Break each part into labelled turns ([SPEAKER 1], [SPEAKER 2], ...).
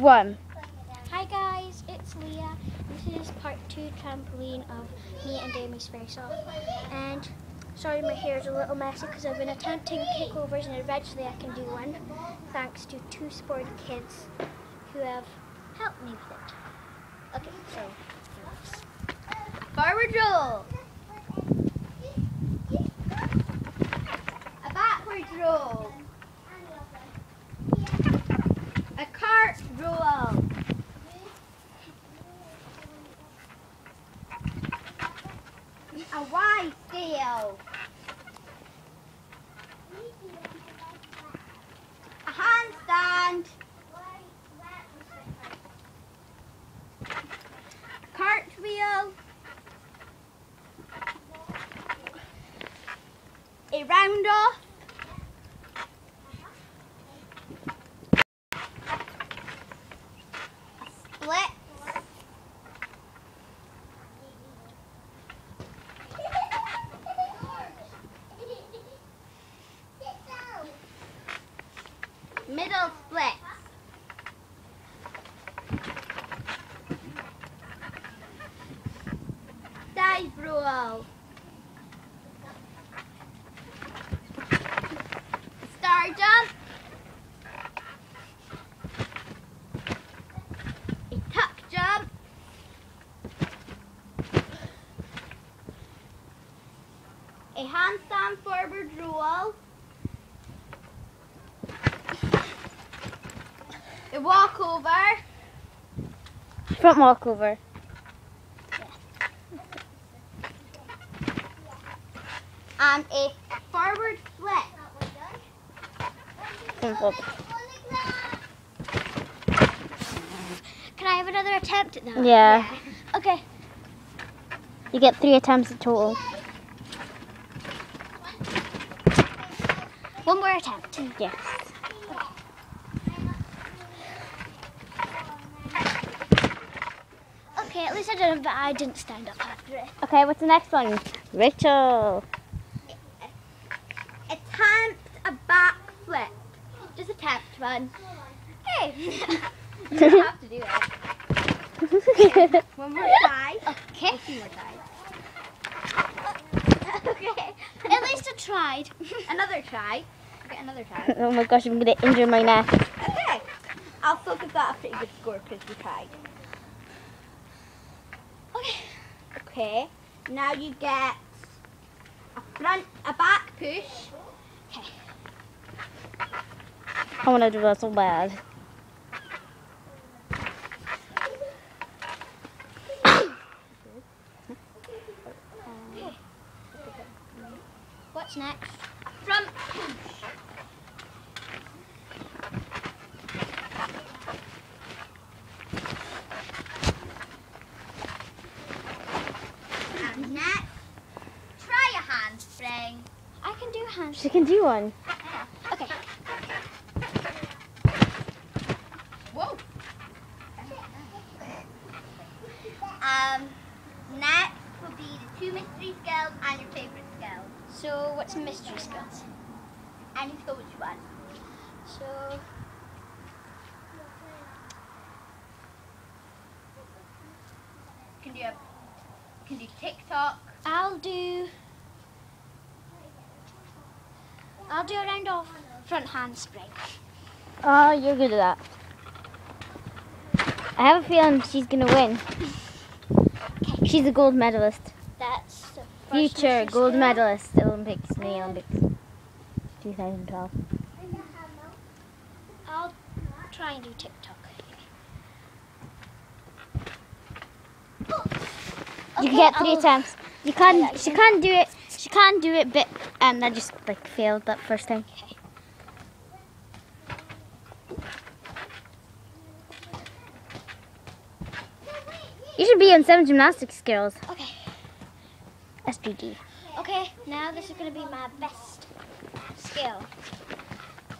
[SPEAKER 1] one.
[SPEAKER 2] Hi guys, it's Leah. This is part two trampoline of me and Aimee's face off. And sorry my hair is a little messy because I've been attempting kickovers and eventually I can do one thanks to two sporty kids who have helped me with it. Okay, so
[SPEAKER 3] Forward roll. A backward roll. A cart roll. A Y scale. A handstand. Cartwheel. Split. Middle split. Dive roll. Jump. A tuck jump. A handstand forward roll. A walkover.
[SPEAKER 1] Front walkover.
[SPEAKER 3] And a forward flip.
[SPEAKER 2] Can I have another attempt at that?
[SPEAKER 1] Yeah.
[SPEAKER 2] Okay.
[SPEAKER 1] You get three attempts in total.
[SPEAKER 2] One more attempt.
[SPEAKER 1] Yes.
[SPEAKER 2] Okay, at least I did it, but I didn't stand up after it.
[SPEAKER 1] Okay, what's the next one? Rachel.
[SPEAKER 3] Attempt a back flip. Just attempt one. Hey! you don't have to do it. One more try.
[SPEAKER 2] Okay.
[SPEAKER 3] Two more tries.
[SPEAKER 2] okay. At least I tried.
[SPEAKER 3] Another try. Okay, another try.
[SPEAKER 1] oh my gosh, I'm gonna injure my neck.
[SPEAKER 3] Okay. I'll give that a pretty good score because you tried.
[SPEAKER 2] Okay.
[SPEAKER 3] Okay. Now you get a front, a back push.
[SPEAKER 1] I wanna do that so bad.
[SPEAKER 2] What's next?
[SPEAKER 3] Front. And next, try a handspring.
[SPEAKER 2] I can do hands.
[SPEAKER 1] She can do one.
[SPEAKER 2] Okay.
[SPEAKER 3] Whoa. Um, next will be the two mystery skills and your favorite skill.
[SPEAKER 2] So what's a mystery skills?
[SPEAKER 3] Any skill which one?
[SPEAKER 2] So
[SPEAKER 3] Can do a, can do tick-tock.
[SPEAKER 2] I'll do. I'll do a round off front handspring.
[SPEAKER 1] Oh, ah, you're good at that. I have a feeling she's gonna win. She's a gold medalist.
[SPEAKER 2] That's the first
[SPEAKER 1] Future gold medalist Olympics in Olympics 2012.
[SPEAKER 2] I'll try and do tick-tock.
[SPEAKER 1] You
[SPEAKER 2] Okay,
[SPEAKER 1] get 3
[SPEAKER 2] I'll-
[SPEAKER 1] attempts. You can't. She can't do it. She can't do it, but um, I just like failed that first time.
[SPEAKER 2] Okay.
[SPEAKER 1] You should be on seven gymnastics skills.
[SPEAKER 2] Okay.
[SPEAKER 1] SPG.
[SPEAKER 2] Okay, now this is going to be my best skill.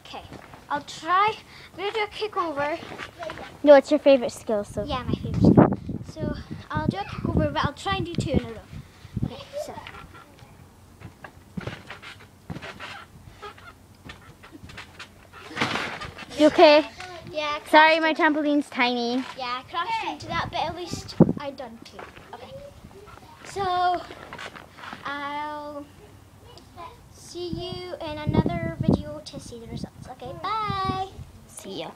[SPEAKER 2] Okay, I'll try. I'm going to do a kick over.
[SPEAKER 1] No, it's your favorite skill. So
[SPEAKER 2] Yeah, my favorite skill. So I'll do a kick over, but I'll try and do two in a row. Okay, so.
[SPEAKER 1] you okay?
[SPEAKER 2] Yeah.
[SPEAKER 1] Sorry, my trampoline's tiny.
[SPEAKER 2] Yeah, I crashed into that, but at least I done two. Okay. So I'll see you in another video to see the results. Okay, bye.
[SPEAKER 1] See ya.